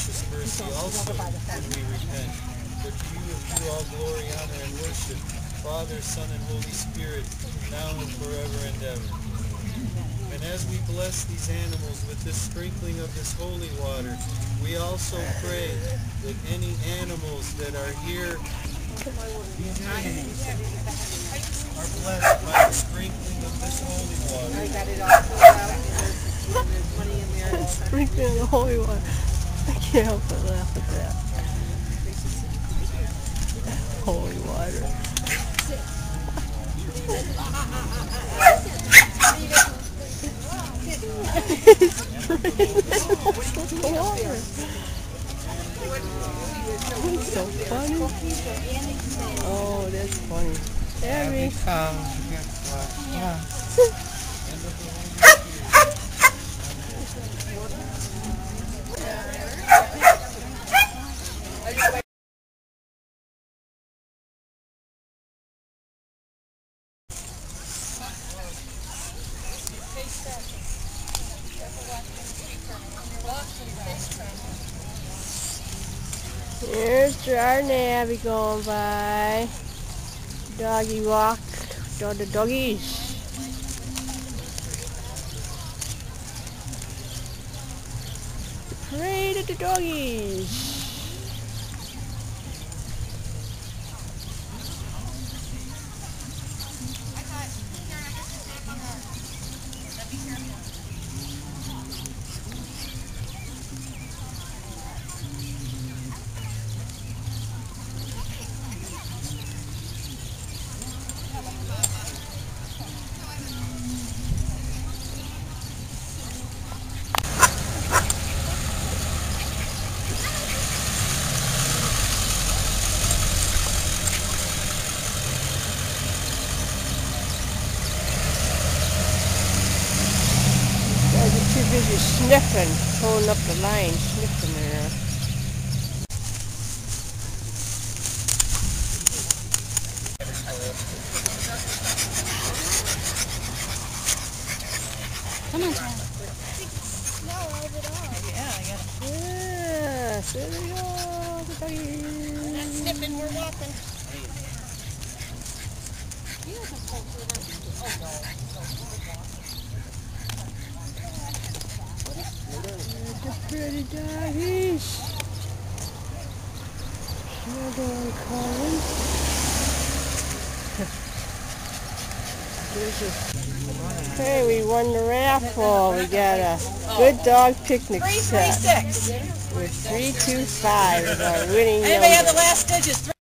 gracious mercy also when we repent. For to you is due all glory, honor, and worship, Father, Son, and Holy Spirit, now and forever and ever. And as we bless these animals with this sprinkling of this holy water, we also pray that any animals that are here are blessed by the sprinkling of this holy water. I got it all. Sprinkling the holy water. I can't help but laugh at that. Holy water. It's sprinkling the water. That's so funny. Oh, that's funny. Here's our Abby going by. Doggy walk. To the doggies. Parade of the doggies. Are sniffing, pulling up the line, sniffing there. Come on, Tom. Yes, there they go, the doggies. Sniffing, we're walking. Pretty doggies. Another one. There's Hey, we won the raffle. We got a good dog picnic set six. with three two five as our winning Anybody have the last digits?